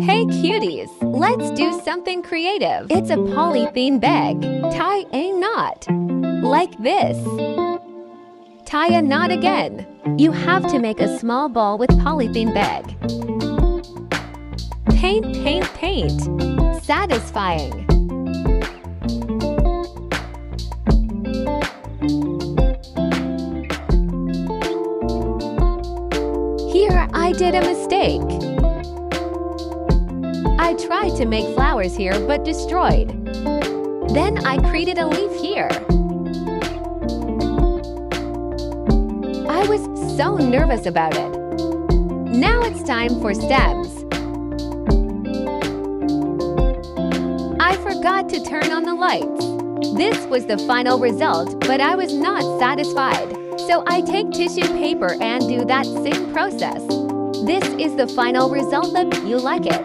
Hey cuties, let's do something creative. It's a polythene bag. Tie a knot. Like this. Tie a knot again. You have to make a small ball with polythene bag. Paint, paint, paint. Satisfying. Here I did a mistake. I tried to make flowers here but destroyed. Then I created a leaf here. I was so nervous about it. Now it's time for stems. I forgot to turn on the lights. This was the final result, but I was not satisfied. So I take tissue paper and do that same process. This is the final result that you like it.